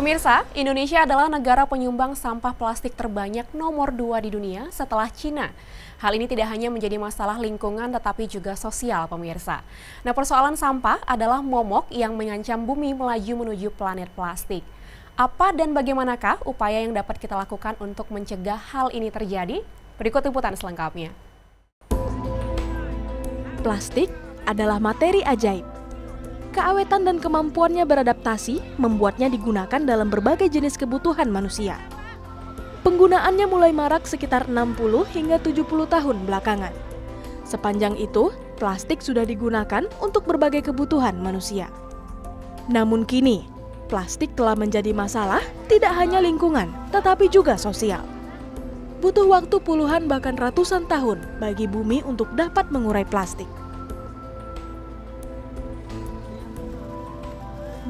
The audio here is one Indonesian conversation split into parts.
Pemirsa, Indonesia adalah negara penyumbang sampah plastik terbanyak nomor dua di dunia setelah Cina. Hal ini tidak hanya menjadi masalah lingkungan tetapi juga sosial pemirsa. Nah persoalan sampah adalah momok yang mengancam bumi melaju menuju planet plastik. Apa dan bagaimanakah upaya yang dapat kita lakukan untuk mencegah hal ini terjadi? Berikut liputan selengkapnya. Plastik adalah materi ajaib keawetan dan kemampuannya beradaptasi membuatnya digunakan dalam berbagai jenis kebutuhan manusia. Penggunaannya mulai marak sekitar 60 hingga 70 tahun belakangan. Sepanjang itu, plastik sudah digunakan untuk berbagai kebutuhan manusia. Namun kini, plastik telah menjadi masalah tidak hanya lingkungan, tetapi juga sosial. Butuh waktu puluhan bahkan ratusan tahun bagi bumi untuk dapat mengurai plastik.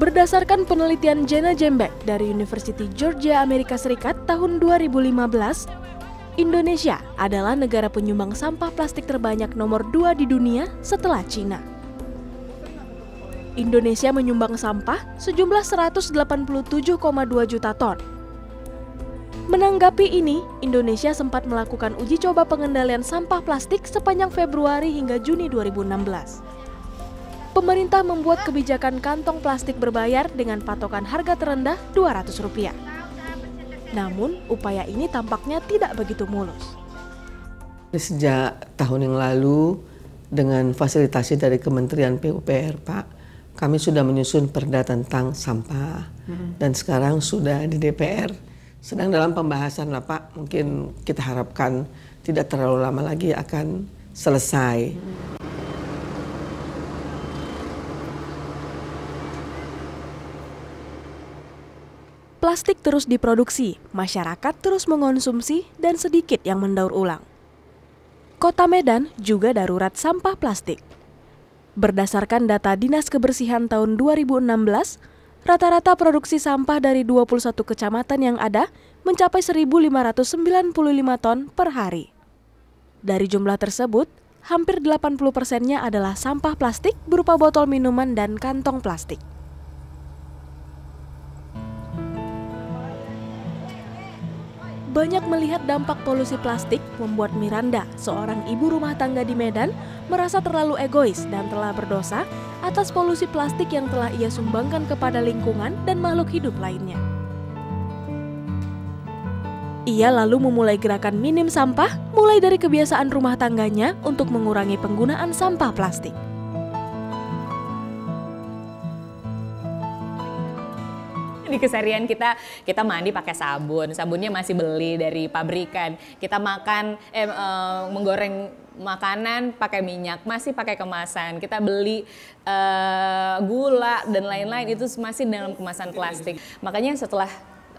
Berdasarkan penelitian Jenna Jembek dari University Georgia Amerika Serikat tahun 2015, Indonesia adalah negara penyumbang sampah plastik terbanyak nomor dua di dunia setelah Cina. Indonesia menyumbang sampah sejumlah 187,2 juta ton. Menanggapi ini, Indonesia sempat melakukan uji coba pengendalian sampah plastik sepanjang Februari hingga Juni 2016 pemerintah membuat kebijakan kantong plastik berbayar dengan patokan harga terendah Rp200. Namun, upaya ini tampaknya tidak begitu mulus. Sejak tahun yang lalu, dengan fasilitasi dari Kementerian PUPR, Pak, kami sudah menyusun perda tentang sampah. Hmm. Dan sekarang sudah di DPR, sedang dalam pembahasan lah Pak, mungkin kita harapkan tidak terlalu lama lagi akan selesai. Hmm. Plastik terus diproduksi, masyarakat terus mengonsumsi, dan sedikit yang mendaur ulang. Kota Medan juga darurat sampah plastik. Berdasarkan data Dinas Kebersihan tahun 2016, rata-rata produksi sampah dari 21 kecamatan yang ada mencapai 1.595 ton per hari. Dari jumlah tersebut, hampir 80 persennya adalah sampah plastik berupa botol minuman dan kantong plastik. Banyak melihat dampak polusi plastik membuat Miranda, seorang ibu rumah tangga di Medan, merasa terlalu egois dan telah berdosa atas polusi plastik yang telah ia sumbangkan kepada lingkungan dan makhluk hidup lainnya. Ia lalu memulai gerakan minim sampah, mulai dari kebiasaan rumah tangganya untuk mengurangi penggunaan sampah plastik. Di keseharian kita kita mandi pakai sabun. Sabunnya masih beli dari pabrikan. Kita makan eh, eh, menggoreng makanan pakai minyak masih pakai kemasan. Kita beli eh, gula dan lain-lain itu masih dalam kemasan plastik. Makanya setelah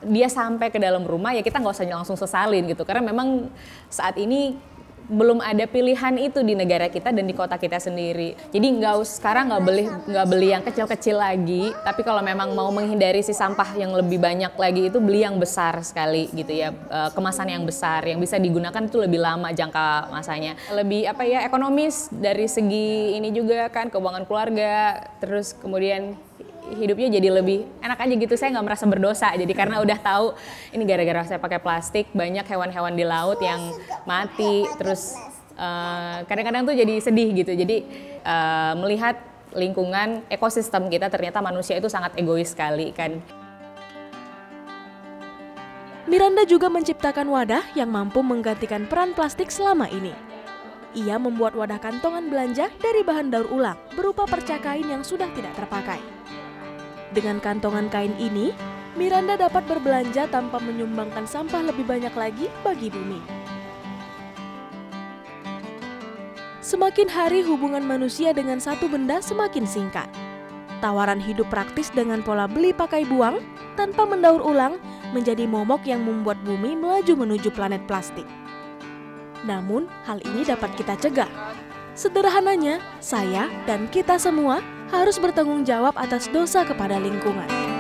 dia sampai ke dalam rumah ya kita nggak usah langsung sesalin gitu. Karena memang saat ini belum ada pilihan itu di negara kita dan di kota kita sendiri. Jadi nggak sekarang nggak beli nggak beli yang kecil-kecil lagi, tapi kalau memang mau menghindari si sampah yang lebih banyak lagi itu beli yang besar sekali gitu ya, eh, kemasan yang besar yang bisa digunakan itu lebih lama jangka masanya, lebih apa ya ekonomis dari segi ini juga kan keuangan keluarga, terus kemudian hidupnya jadi lebih enak aja gitu. Saya nggak merasa berdosa. Jadi karena udah tahu ini gara-gara saya pakai plastik banyak hewan-hewan di laut yang mati. terus eh, kadang-kadang tuh jadi sedih gitu. Jadi uh, melihat lingkungan ekosistem kita ternyata manusia itu sangat egois sekali kan. Miranda juga menciptakan wadah yang mampu menggantikan peran plastik selama ini. Ia membuat wadah kantongan belanja dari bahan daur ulang berupa percakain yang sudah tidak terpakai. Dengan kantongan kain ini, Miranda dapat berbelanja tanpa menyumbangkan sampah lebih banyak lagi bagi bumi. Semakin hari hubungan manusia dengan satu benda semakin singkat. Tawaran hidup praktis dengan pola beli pakai buang tanpa mendaur ulang menjadi momok yang membuat bumi melaju menuju planet plastik. Namun, hal ini dapat kita cegah. Sederhananya, saya dan kita semua harus bertanggung jawab atas dosa kepada lingkungan.